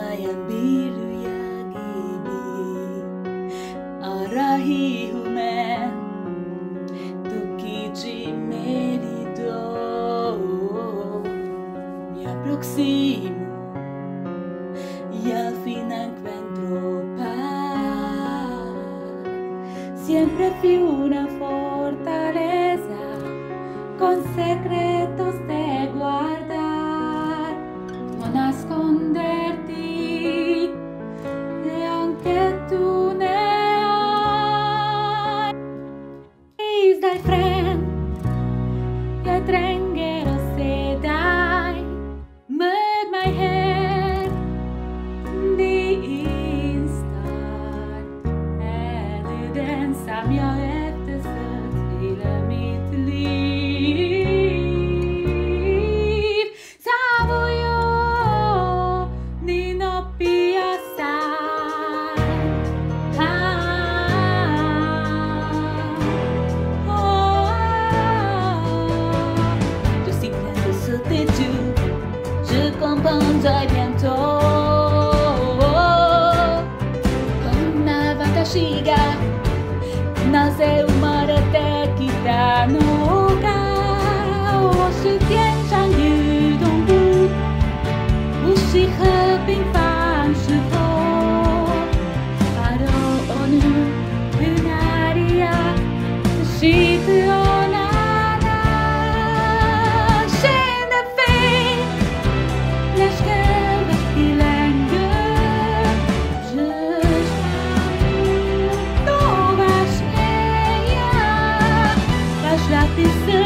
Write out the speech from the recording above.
olmayan bir rüya gibi Arahihume Tokici merido Mi aproximo Y al fin encuentro paz Siempre fui una fortaleza con secreto ensam jag eftersökt hela mitt liv. Savoyo, nino piasa. Ah. Oh. Tu sais の丘を捨て happy